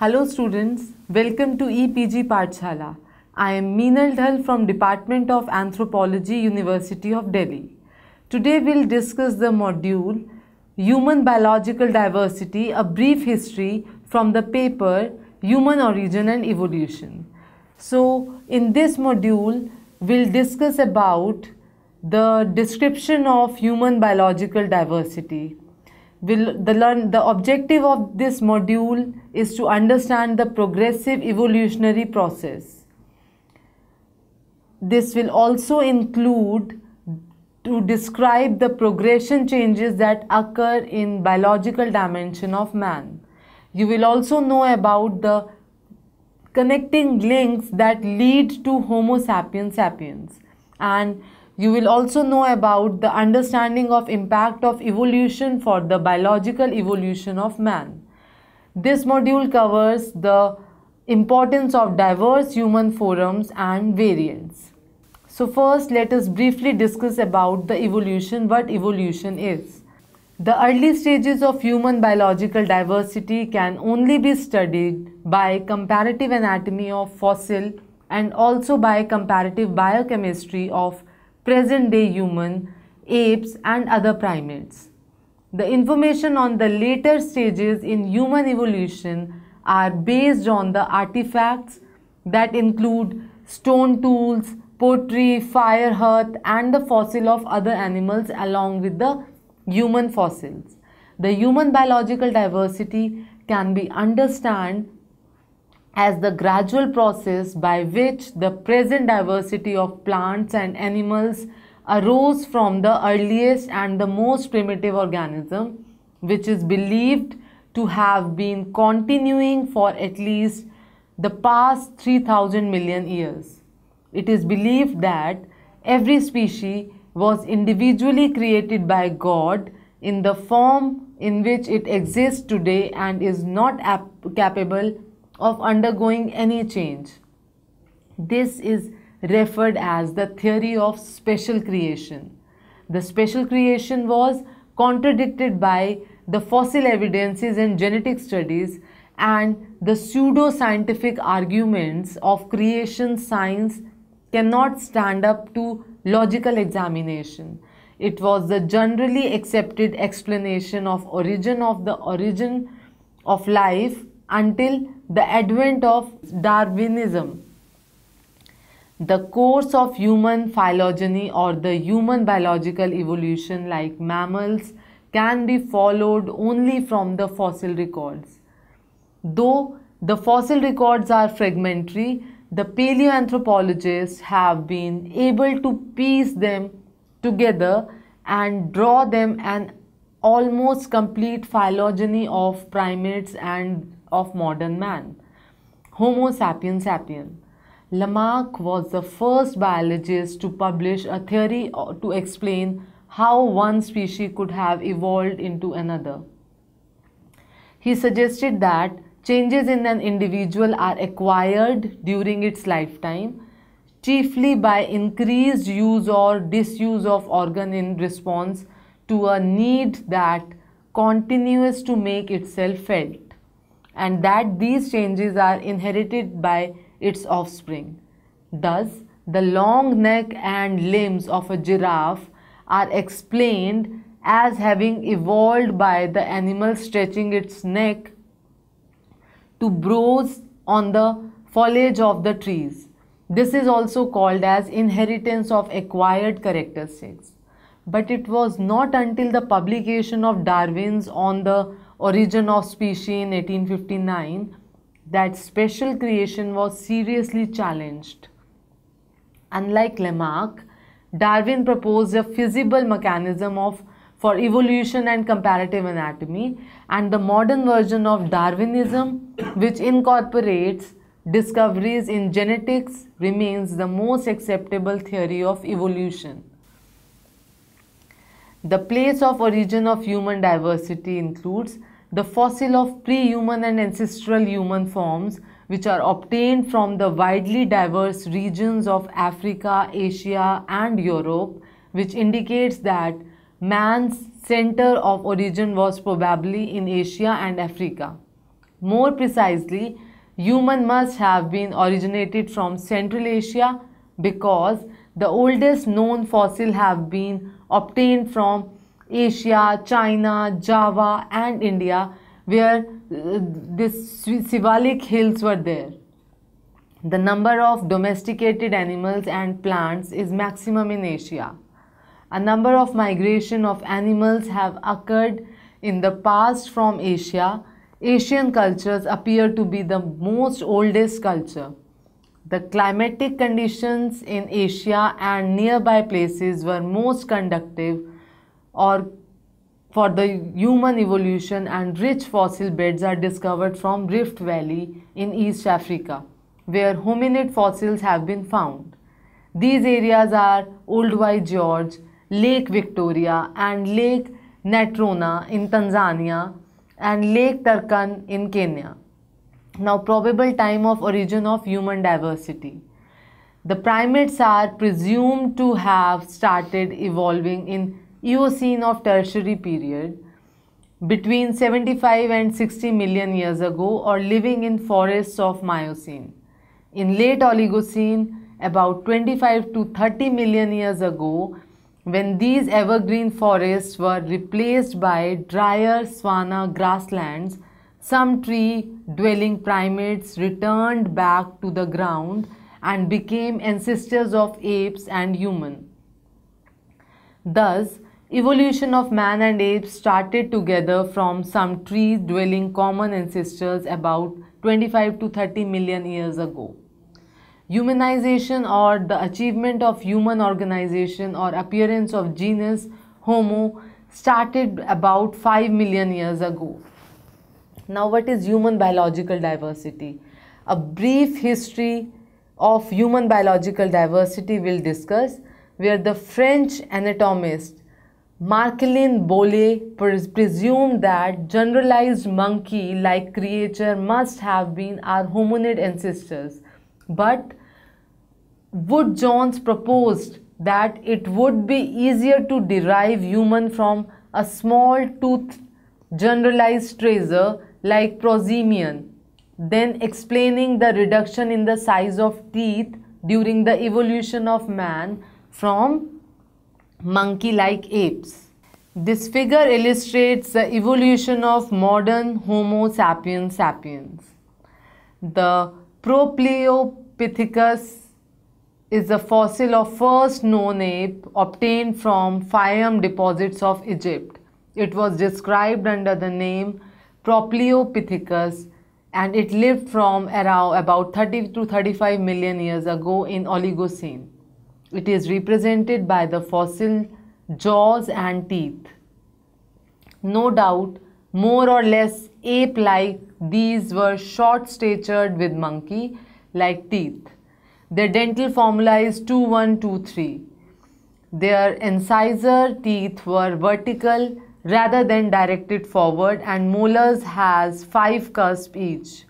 Hello students, welcome to EPG Pathshala. I am Meenal Dhal from Department of Anthropology, University of Delhi. Today we'll discuss the module Human Biological Diversity, a brief history from the paper Human Origin and Evolution. So in this module, we'll discuss about the description of human biological diversity the learn the objective of this module is to understand the progressive evolutionary process. This will also include to describe the progression changes that occur in biological dimension of man. You will also know about the connecting links that lead to homo sapiens sapiens. And you will also know about the understanding of impact of evolution for the biological evolution of man. This module covers the importance of diverse human forms and variants. So first let us briefly discuss about the evolution, what evolution is. The early stages of human biological diversity can only be studied by comparative anatomy of fossil and also by comparative biochemistry of present day human, apes and other primates. The information on the later stages in human evolution are based on the artifacts that include stone tools, pottery, fire hearth and the fossil of other animals along with the human fossils. The human biological diversity can be understood as the gradual process by which the present diversity of plants and animals arose from the earliest and the most primitive organism which is believed to have been continuing for at least the past 3000 million years. It is believed that every species was individually created by God in the form in which it exists today and is not capable of undergoing any change. This is referred as the theory of special creation. The special creation was contradicted by the fossil evidences and genetic studies and the pseudo-scientific arguments of creation science cannot stand up to logical examination. It was the generally accepted explanation of origin of the origin of life until the advent of Darwinism. The course of human phylogeny or the human biological evolution like mammals can be followed only from the fossil records. Though the fossil records are fragmentary, the paleoanthropologists have been able to piece them together and draw them an almost complete phylogeny of primates and of modern man, Homo sapiens sapien. Lamarck was the first biologist to publish a theory to explain how one species could have evolved into another. He suggested that changes in an individual are acquired during its lifetime, chiefly by increased use or disuse of organ in response to a need that continues to make itself felt and that these changes are inherited by its offspring. Thus, the long neck and limbs of a giraffe are explained as having evolved by the animal stretching its neck to browse on the foliage of the trees. This is also called as inheritance of acquired characteristics. But it was not until the publication of Darwin's on the origin of species in 1859 that special creation was seriously challenged. Unlike Lamarck, Darwin proposed a feasible mechanism of for evolution and comparative anatomy and the modern version of Darwinism which incorporates discoveries in genetics remains the most acceptable theory of evolution. The place of origin of human diversity includes the fossil of pre-human and ancestral human forms which are obtained from the widely diverse regions of Africa, Asia and Europe which indicates that man's center of origin was probably in Asia and Africa. More precisely, human must have been originated from Central Asia because the oldest known fossil have been obtained from Asia, China, Java and India where uh, these Siwalik hills were there. The number of domesticated animals and plants is maximum in Asia. A number of migration of animals have occurred in the past from Asia. Asian cultures appear to be the most oldest culture. The climatic conditions in Asia and nearby places were most conducive or for the human evolution and rich fossil beds are discovered from Rift Valley in East Africa where hominid fossils have been found. These areas are Olduvai Gorge, Lake Victoria and Lake Natrona in Tanzania and Lake Turkana in Kenya. Now probable time of origin of human diversity. The primates are presumed to have started evolving in Eocene of tertiary period between 75 and 60 million years ago or living in forests of Miocene. In late Oligocene, about 25 to 30 million years ago, when these evergreen forests were replaced by drier savanna grasslands, some tree-dwelling primates returned back to the ground and became ancestors of apes and human. Thus, Evolution of man and apes started together from some tree-dwelling common ancestors about 25 to 30 million years ago. Humanization or the achievement of human organization or appearance of genus Homo started about 5 million years ago. Now what is human biological diversity? A brief history of human biological diversity we'll discuss where the French anatomist Marcellin Boule presumed that generalized monkey-like creature must have been our hominid ancestors. But Wood Jones proposed that it would be easier to derive human from a small toothed generalized tarsier like prosimian, then explaining the reduction in the size of teeth during the evolution of man from monkey-like apes. This figure illustrates the evolution of modern Homo sapiens sapiens. The Propliopithecus is a fossil of first known ape obtained from Fayum deposits of Egypt. It was described under the name Propliopithecus and it lived from around about 30 to 35 million years ago in Oligocene. It is represented by the fossil jaws and teeth. No doubt, more or less ape-like, these were short-statured with monkey-like teeth. Their dental formula is 2123. Their incisor teeth were vertical rather than directed forward and molars has five cusps each.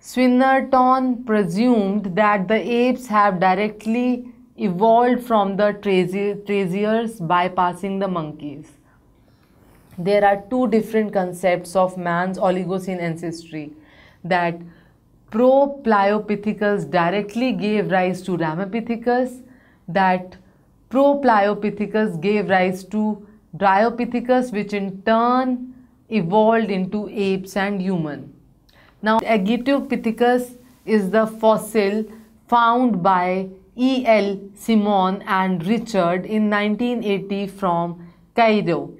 Swinnerton presumed that the apes have directly evolved from the tarsiers bypassing the monkeys. There are two different concepts of man's Oligocene ancestry that Propliopithecus directly gave rise to Ramapithecus, that Propliopithecus gave rise to Dryopithecus which in turn evolved into apes and human. Now Aegyptopithecus is the fossil found by E. L. Simon and Richard in 1980 from Cairo.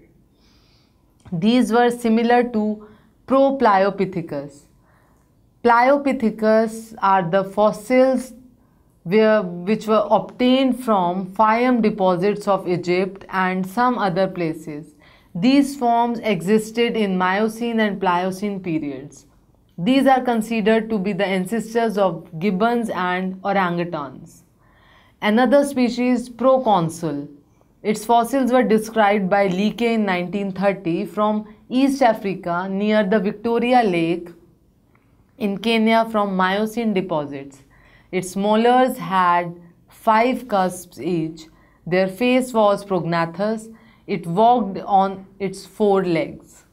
These were similar to Propliopithecus. Pliopithecus are the fossils where, which were obtained from Fayum deposits of Egypt and some other places. These forms existed in Miocene and Pliocene periods. These are considered to be the ancestors of gibbons and orangutans. Another species, proconsul. Its fossils were described by Leakey in 1930 from East Africa near the Victoria Lake in Kenya from Miocene deposits. Its molars had five cusps each. Their face was prognathous. It walked on its four legs.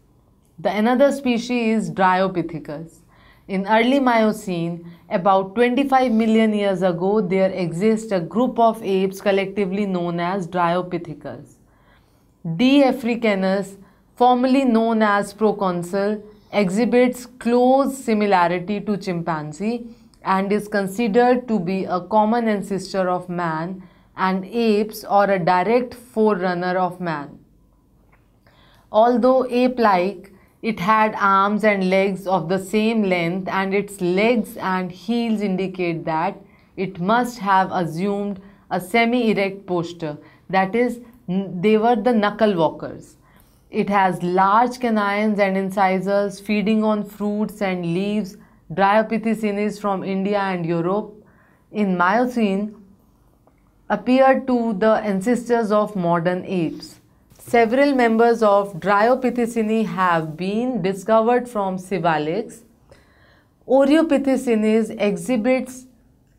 The another species is Dryopithecus. In early Miocene, about 25 million years ago, there exists a group of apes collectively known as Dryopithecus. D. africanus, formerly known as proconsul, exhibits close similarity to chimpanzee and is considered to be a common ancestor of man and apes or a direct forerunner of man. Although ape-like, it had arms and legs of the same length and its legs and heels indicate that it must have assumed a semi-erect posture. That is, they were the knuckle walkers. It has large canines and incisors feeding on fruits and leaves. Dryopithecines from India and Europe in Miocene appeared to the ancestors of modern apes. Several members of Dryopithecine have been discovered from Siwaliks. Oreopithecines exhibits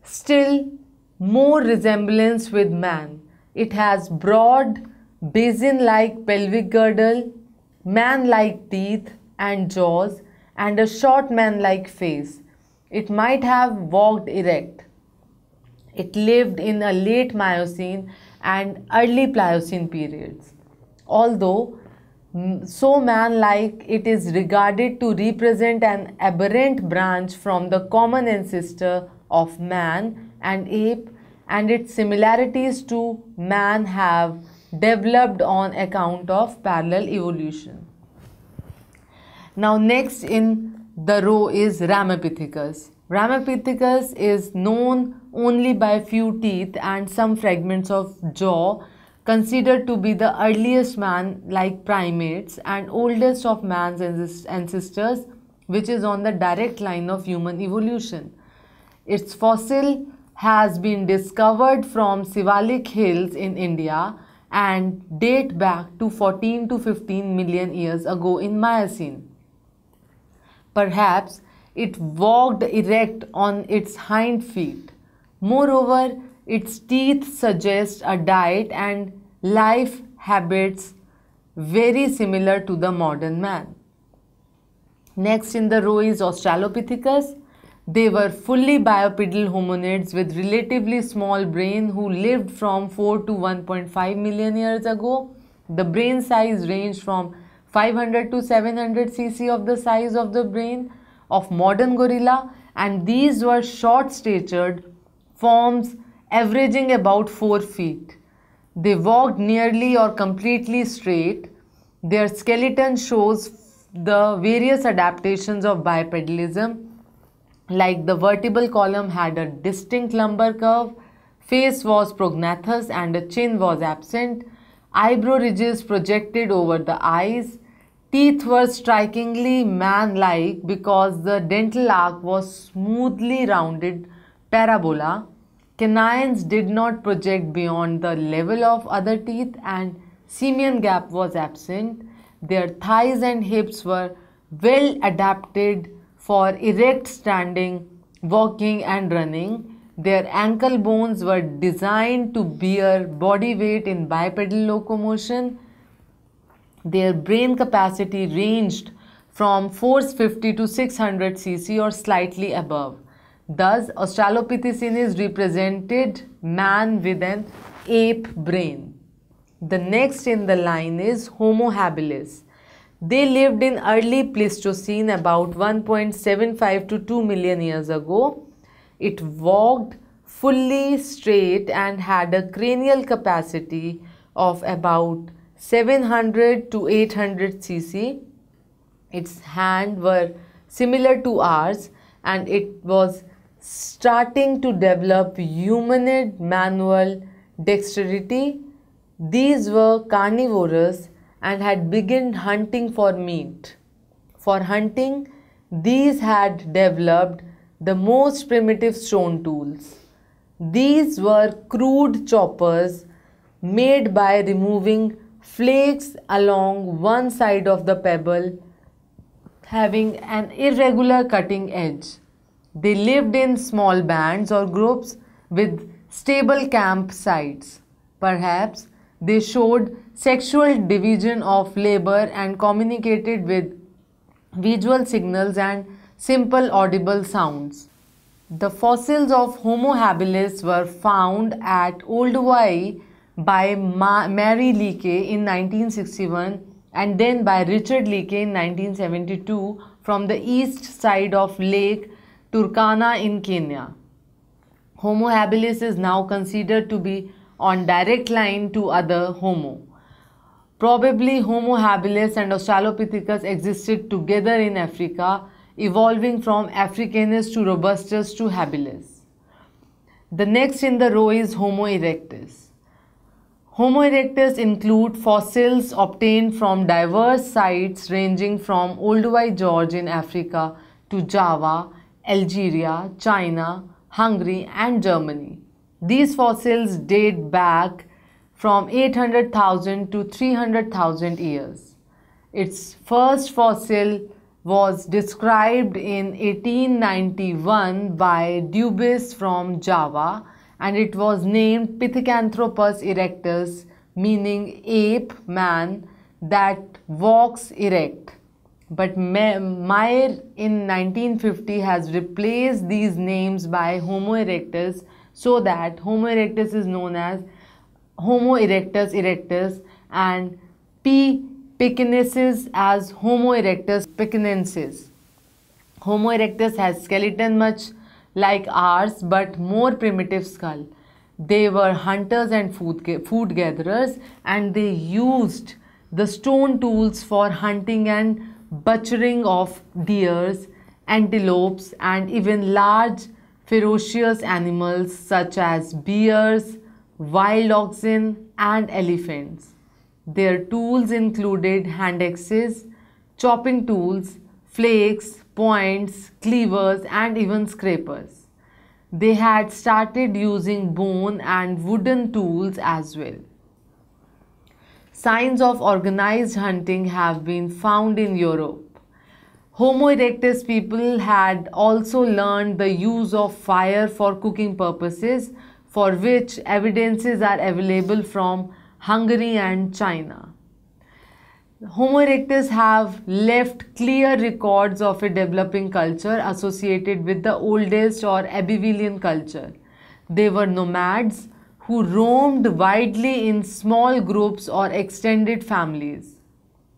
still more resemblance with man. It has broad basin-like pelvic girdle, man-like teeth and jaws and a short man-like face. It might have walked erect. It lived in a late Miocene and early Pliocene periods although so man-like it is regarded to represent an aberrant branch from the common ancestor of man and ape and its similarities to man have developed on account of parallel evolution. Now next in the row is Ramapithecus. Ramapithecus is known only by few teeth and some fragments of jaw considered to be the earliest man-like primates and oldest of man's ancestors which is on the direct line of human evolution. Its fossil has been discovered from Siwalik Hills in India and date back to 14 to 15 million years ago in Miocene. Perhaps it walked erect on its hind feet. Moreover, its teeth suggest a diet and life habits very similar to the modern man. Next in the row is Australopithecus. They were fully bipedal hominids with relatively small brain who lived from 4 to 1.5 million years ago. The brain size ranged from 500 to 700 cc of the size of the brain of modern gorilla and these were short statured forms averaging about 4 feet. They walked nearly or completely straight. Their skeleton shows the various adaptations of bipedalism like the vertebral column had a distinct lumbar curve, face was prognathous and a chin was absent, eyebrow ridges projected over the eyes, teeth were strikingly man-like because the dental arc was smoothly rounded parabola Canines did not project beyond the level of other teeth and simian gap was absent. Their thighs and hips were well adapted for erect standing, walking and running. Their ankle bones were designed to bear body weight in bipedal locomotion. Their brain capacity ranged from 450 to 600 cc or slightly above. Thus, Australopithecines represented man with an ape brain. The next in the line is Homo habilis. They lived in early Pleistocene about 1.75 to 2 million years ago. It walked fully straight and had a cranial capacity of about 700 to 800 cc. Its hands were similar to ours and it was starting to develop humanid manual dexterity. These were carnivorous and had begun hunting for meat. For hunting, these had developed the most primitive stone tools. These were crude choppers made by removing flakes along one side of the pebble having an irregular cutting edge. They lived in small bands or groups with stable campsites. Perhaps they showed sexual division of labor and communicated with visual signals and simple audible sounds. The fossils of Homo habilis were found at Old Olduvai by Ma Mary Leakey in 1961 and then by Richard Leakey in 1972 from the east side of Lake Turkana in Kenya. Homo habilis is now considered to be on direct line to other Homo. Probably Homo habilis and Australopithecus existed together in Africa, evolving from Africanus to Robustus to habilis. The next in the row is Homo erectus. Homo erectus include fossils obtained from diverse sites ranging from Olduvai Gorge in Africa to Java, Algeria, China, Hungary and Germany. These fossils date back from 800,000 to 300,000 years. Its first fossil was described in 1891 by Dubois from Java and it was named Pithecanthropus erectus meaning ape man that walks erect. But Mayr in 1950 has replaced these names by Homo erectus so that Homo erectus is known as Homo erectus erectus and P. pekinensis as Homo erectus pekinensis. Homo erectus has skeleton much like ours but more primitive skull. They were hunters and food, food gatherers and they used the stone tools for hunting and butchering of deers, antelopes and even large ferocious animals such as bears, wild oxen and elephants. Their tools included hand axes, chopping tools, flakes, points, cleavers and even scrapers. They had started using bone and wooden tools as well. Signs of organized hunting have been found in Europe. Homo erectus people had also learned the use of fire for cooking purposes for which evidences are available from Hungary and China. Homo erectus have left clear records of a developing culture associated with the oldest or Abbevillian culture. They were nomads who roamed widely in small groups or extended families.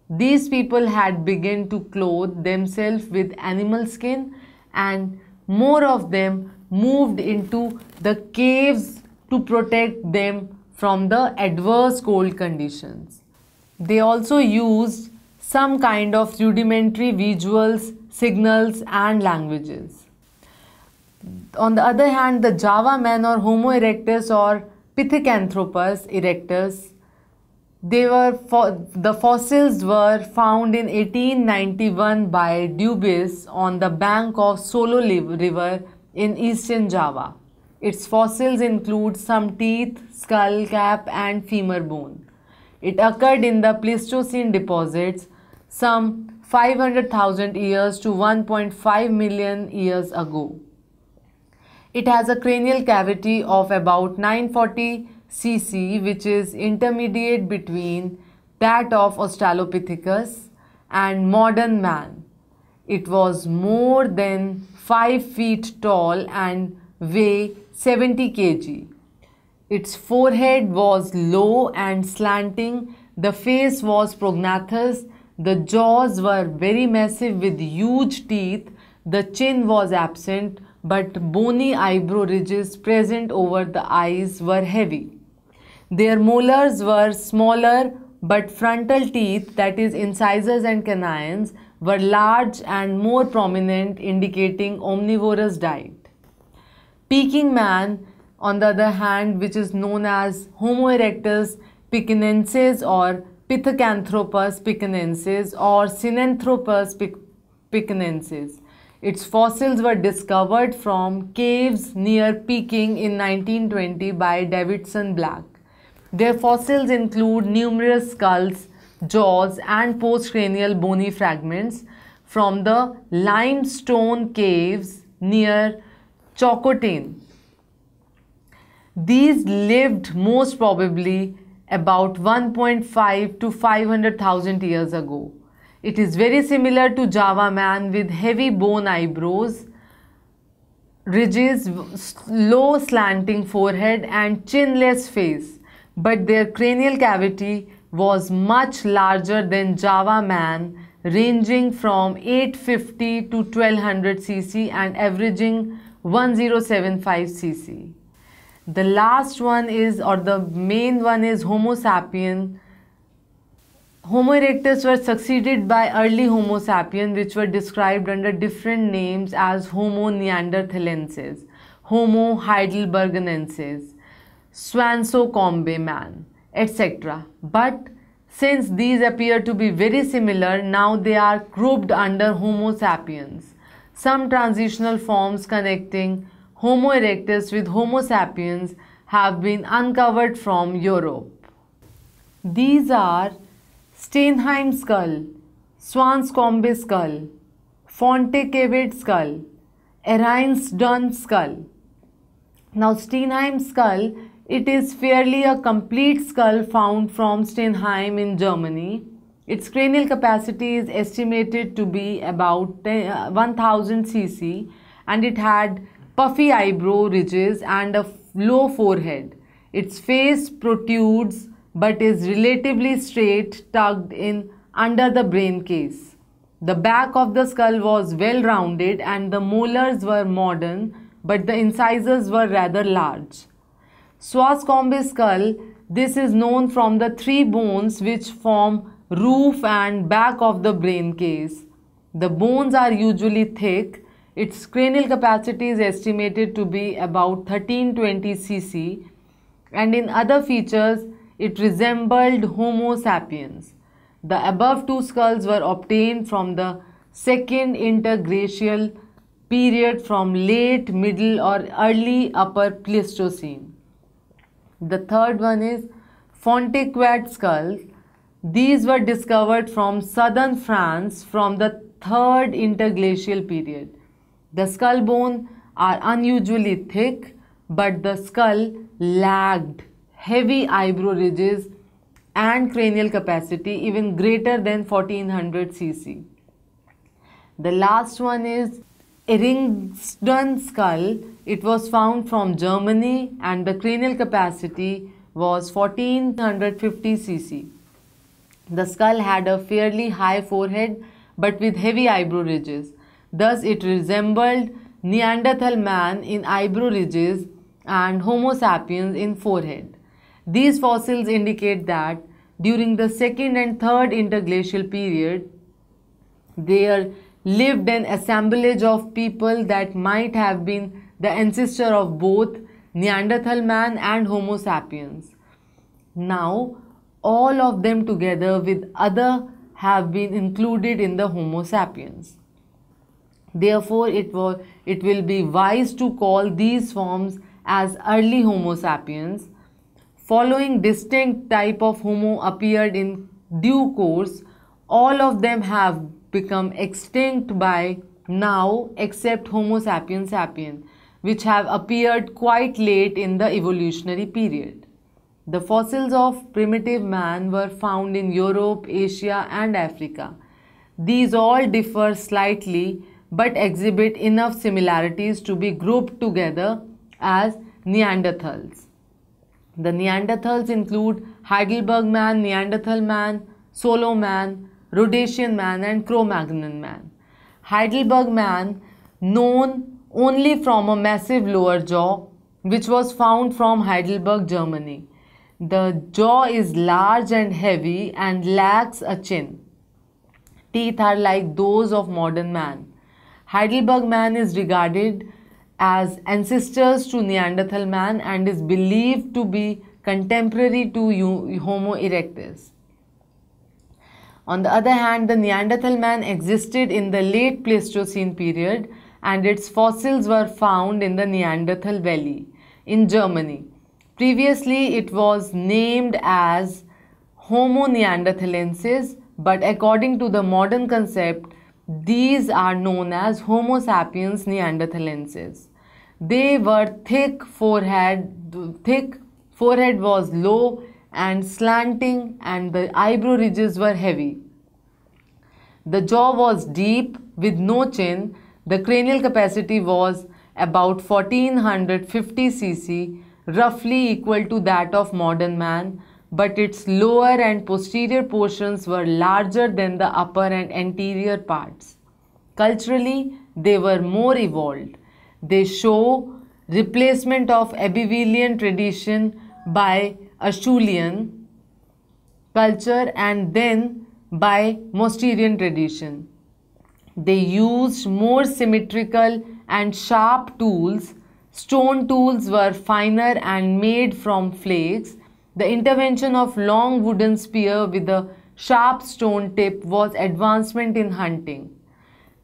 These people had begun to clothe themselves with animal skin and more of them moved into the caves to protect them from the adverse cold conditions. They also used some kind of rudimentary visuals, signals and languages. On the other hand, the Java man or Homo erectus or Pithecanthropus erectus, they were the fossils were found in 1891 by Dubois on the bank of Solo River in eastern Java. Its fossils include some teeth, skull cap and femur bone. It occurred in the Pleistocene deposits some 500,000 years to 1.5 million years ago. It has a cranial cavity of about 940 cc which is intermediate between that of Australopithecus and modern man. It was more than 5 feet tall and weigh 70 kg. Its forehead was low and slanting. The face was prognathous. The jaws were very massive with huge teeth. The chin was absent, but bony eyebrow ridges present over the eyes were heavy. Their molars were smaller, but frontal teeth, that is, incisors and canines, were large and more prominent, indicating omnivorous diet. Peking man on the other hand, which is known as Homo erectus pekinensis or Pithecanthropus pekinensis or Sinanthropus pekinensis. Its fossils were discovered from caves near Peking in 1920 by Davidson Black. Their fossils include numerous skulls, jaws and postcranial bony fragments from the limestone caves near Choukoutien these lived most probably about 1.5 to 500,000 years ago. It is very similar to Java man with heavy bone eyebrows, ridges, low slanting forehead and chinless face, but their cranial cavity was much larger than Java man ranging from 850 to 1200 cc and averaging 1075 cc. The last one is or the main one is Homo sapien Homo erectus were succeeded by early Homo sapiens which were described under different names as Homo neanderthalensis, Homo heidelbergensis, Swanscombe man, etc. But since these appear to be very similar, now they are grouped under Homo sapiens. Some transitional forms connecting Homo erectus with Homo sapiens have been uncovered from Europe. These are Steinheim skull, Swanscombe skull, Fonte Fontéchevade skull, Ehringsdorf skull. Now Steinheim skull, it is fairly a complete skull found from Steinheim in Germany. Its cranial capacity is estimated to be about uh, 1000 cc and it had puffy eyebrow ridges and a low forehead. Its face protrudes but is relatively straight tucked in under the brain case. The back of the skull was well rounded and the molars were modern but the incisors were rather large. Swanscombe skull, this is known from the three bones which form roof and back of the brain case. The bones are usually thick. Its cranial capacity is estimated to be about 1320 cc and in other features it resembled Homo sapiens. The above two skulls were obtained from the second interglacial period from late, middle or early upper Pleistocene. The third one is Fontéchevade skulls. These were discovered from southern France from the third interglacial period. The skull bone are unusually thick, but the skull lagged heavy eyebrow ridges and cranial capacity even greater than 1400 cc. The last one is Ehringsdorf skull. It was found from Germany and the cranial capacity was 1450 cc. The skull had a fairly high forehead but with heavy eyebrow ridges. Thus it resembled Neanderthal man in eyebrow ridges and Homo sapiens in forehead. These fossils indicate that during the second and third interglacial period, there lived an assemblage of people that might have been the ancestor of both Neanderthal man and Homo sapiens. Now, all of them together with other have been included in the Homo sapiens. Therefore, it, it will be wise to call these forms as early Homo sapiens following distinct type of Homo appeared in due course, all of them have become extinct by now except Homo sapiens sapiens which have appeared quite late in the evolutionary period. The fossils of primitive man were found in Europe, Asia and Africa. These all differ slightly but exhibit enough similarities to be grouped together as Neanderthals. The Neanderthals include Heidelberg man, Neanderthal man, Solo man, Rhodesian man and Cro-Magnon man. Heidelberg man known only from a massive lower jaw which was found from Heidelberg, Germany. The jaw is large and heavy and lacks a chin. Teeth are like those of modern man. Heidelberg man is regarded as ancestors to Neanderthal man and is believed to be contemporary to Homo erectus. On the other hand, the Neanderthal man existed in the late Pleistocene period and its fossils were found in the Neanderthal Valley in Germany. Previously, it was named as Homo neanderthalensis, but according to the modern concept, these are known as Homo sapiens neanderthalensis. They were thick forehead, thick forehead was low and slanting and the eyebrow ridges were heavy. The jaw was deep with no chin. The cranial capacity was about 1450 cc, roughly equal to that of modern man, but its lower and posterior portions were larger than the upper and anterior parts. Culturally, they were more evolved. They show replacement of Abelian tradition by Acheulean culture and then by Mousterian tradition. They used more symmetrical and sharp tools. Stone tools were finer and made from flakes. The intervention of long wooden spear with a sharp stone tip was advancement in hunting.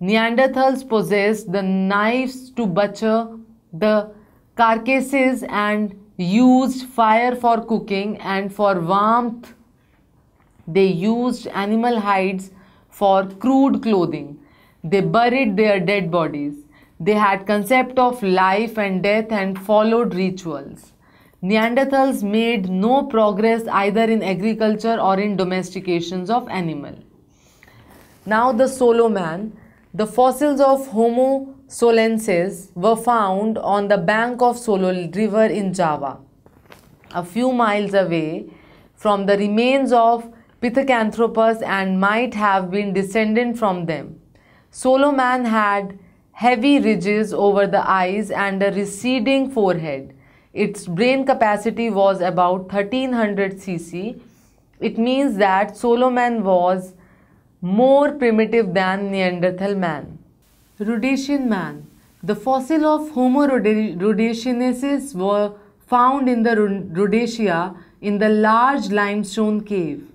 Neanderthals possessed the knives to butcher the carcasses and used fire for cooking and for warmth they used animal hides for crude clothing. They buried their dead bodies. They had concept of life and death and followed rituals. Neanderthals made no progress either in agriculture or in domestications of animal. Now the solo man. The fossils of Homo soloensis were found on the bank of Solo River in Java. A few miles away from the remains of Pithecanthropus and might have been descended from them. Solo man had heavy ridges over the eyes and a receding forehead. Its brain capacity was about 1300 cc. It means that Solo man was more primitive than Neanderthal man. Rhodesian man. The fossil of Homo rhodesiensis were found in the Rhodesia in the large limestone cave.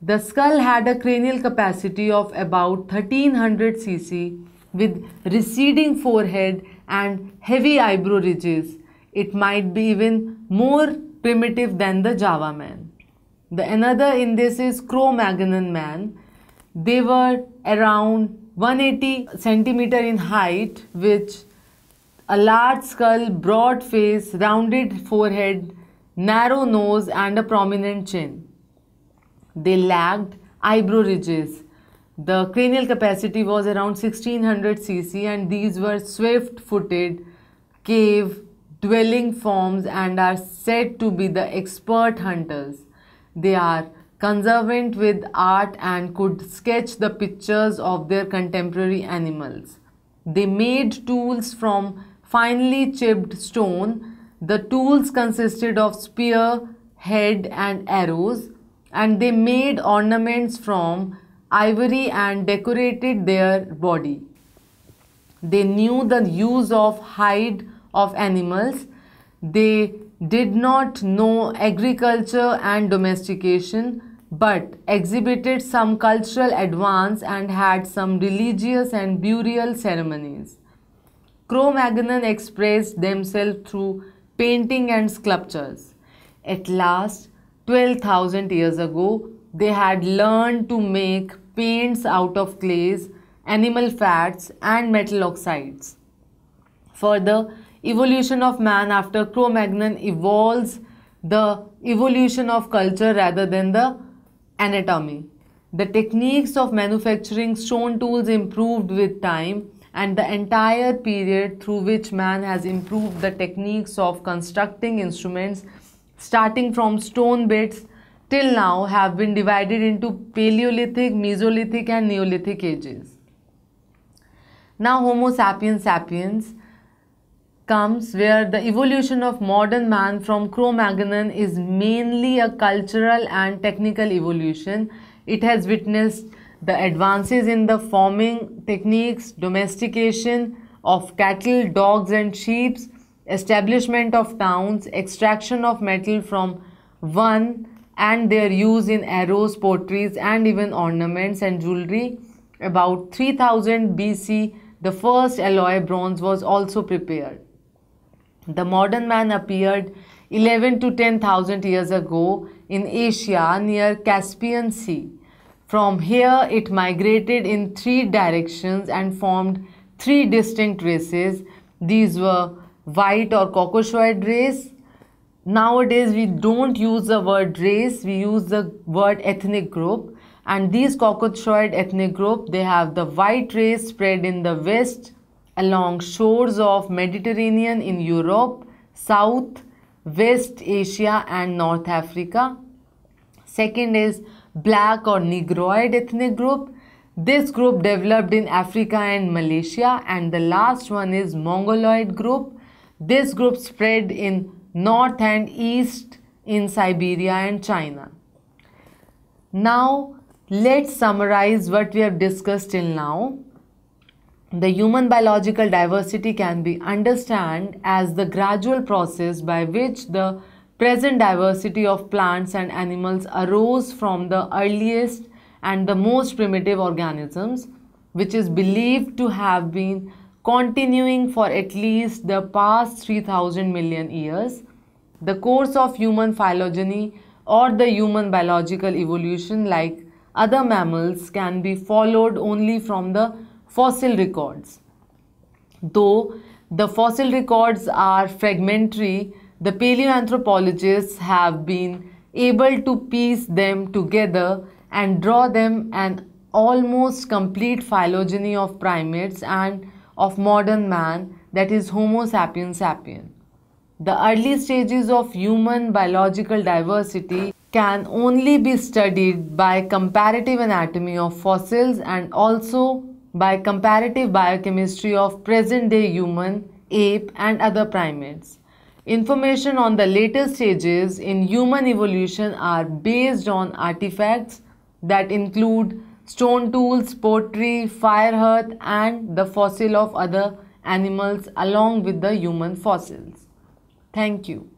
The skull had a cranial capacity of about 1300 cc with receding forehead and heavy eyebrow ridges. It might be even more primitive than the Java man. The another in this is Cro-Magnon man. They were around 180 centimeter in height, which a large skull, broad face, rounded forehead, narrow nose, and a prominent chin. They lacked eyebrow ridges. The cranial capacity was around 1600 cc and these were swift footed cave dwelling forms and are said to be the expert hunters. They are conservant with art and could sketch the pictures of their contemporary animals. They made tools from finely chipped stone. The tools consisted of spear, head, and arrows and they made ornaments from ivory and decorated their body. They knew the use of hide of animals. They did not know agriculture and domestication but exhibited some cultural advance and had some religious and burial ceremonies. Cro-Magnon expressed themselves through painting and sculptures. At last, 12,000 years ago, they had learned to make paints out of clays, animal fats, and metal oxides. Further, the evolution of man after Cro-Magnon evolves the evolution of culture rather than the anatomy. The techniques of manufacturing stone tools improved with time and the entire period through which man has improved the techniques of constructing instruments starting from stone bits till now have been divided into Paleolithic, Mesolithic and Neolithic ages. Now Homo sapiens sapiens comes where the evolution of modern man from Cro-Magnon is mainly a cultural and technical evolution. It has witnessed the advances in the farming techniques, domestication of cattle, dogs and sheep, establishment of towns, extraction of metal from one and their use in arrows, potteries and even ornaments and jewelry. About 3000 BC, the first alloy bronze was also prepared. The modern man appeared 11 to 10,000 years ago in Asia near Caspian Sea. From here it migrated in three directions and formed three distinct races. These were white or Caucasoid race. Nowadays, we don't use the word race, we use the word ethnic group. and these caucasoid ethnic group they have the white race spread in the west along shores of mediterranean in europe south west asia and north africa. Second is black or negroid ethnic group. This group developed in africa and malaysia and the last one is mongoloid group. This group spread in north and east in siberia and china. Now Let's summarize what we have discussed till now. The human biological diversity can be understood as the gradual process by which the present diversity of plants and animals arose from the earliest and the most primitive organisms, which is believed to have been continuing for at least the past 3000 million years. The course of human phylogeny or the human biological evolution like other mammals can be followed only from the fossil records. Though the fossil records are fragmentary, the paleoanthropologists have been able to piece them together and draw them an almost complete phylogeny of primates and of modern man that is Homo sapiens sapien. The early stages of human biological diversity can only be studied by comparative anatomy of fossils and also by comparative biochemistry of present day human, ape and other primates. Information on the later stages in human evolution are based on artifacts that include stone tools, pottery, fire hearth and the fossil of other animals along with the human fossils. Thank you.